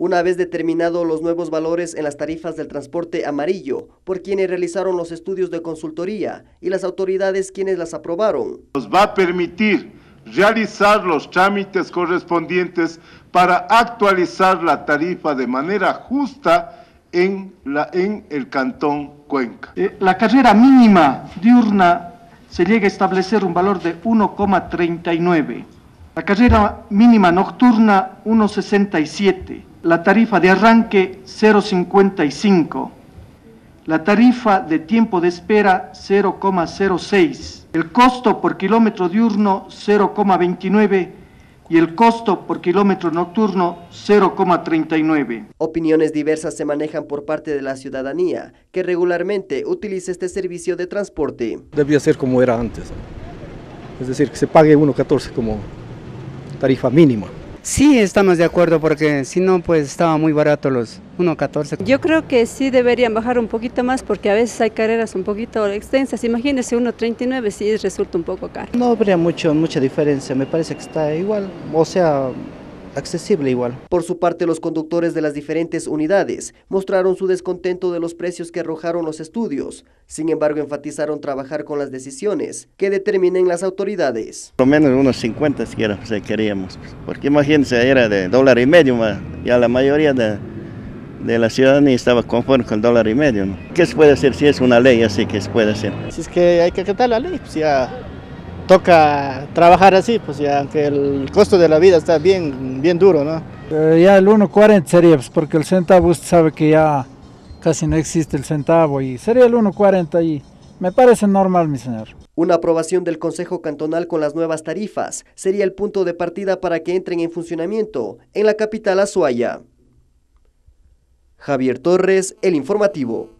Una vez determinados los nuevos valores en las tarifas del transporte amarillo, por quienes realizaron los estudios de consultoría y las autoridades quienes las aprobaron. Nos va a permitir realizar los trámites correspondientes para actualizar la tarifa de manera justa en, la, en el Cantón Cuenca. Eh, la carrera mínima diurna se llega a establecer un valor de 1,39. La carrera mínima nocturna 1,67 la tarifa de arranque 0,55, la tarifa de tiempo de espera 0,06, el costo por kilómetro diurno 0,29 y el costo por kilómetro nocturno 0,39. Opiniones diversas se manejan por parte de la ciudadanía que regularmente utiliza este servicio de transporte. Debía ser como era antes, es decir, que se pague 1,14 como tarifa mínima. Sí, estamos de acuerdo porque si no, pues estaba muy barato los 1.14. Yo creo que sí deberían bajar un poquito más porque a veces hay carreras un poquito extensas. Imagínese 1.39 sí resulta un poco caro. No habría mucho, mucha diferencia, me parece que está igual, o sea, accesible igual. Por su parte, los conductores de las diferentes unidades mostraron su descontento de los precios que arrojaron los estudios. Sin embargo, enfatizaron trabajar con las decisiones que determinen las autoridades. Por lo menos unos 50 siquiera si queríamos, porque imagínense, era de dólar y medio, ya la mayoría de, de la ciudadanía estaba conforme con dólar y medio. ¿no? ¿Qué se puede hacer si es una ley así que se puede hacer? Si es que hay que acatar la ley, pues ya toca trabajar así, pues ya, aunque el costo de la vida está bien, bien duro, ¿no? Eh, ya el 1.40 sería, pues porque el centavo usted sabe que ya casi no existe el centavo y sería el 1.40 y me parece normal, mi señor. Una aprobación del Consejo Cantonal con las nuevas tarifas sería el punto de partida para que entren en funcionamiento en la capital Azuaya. Javier Torres, El Informativo.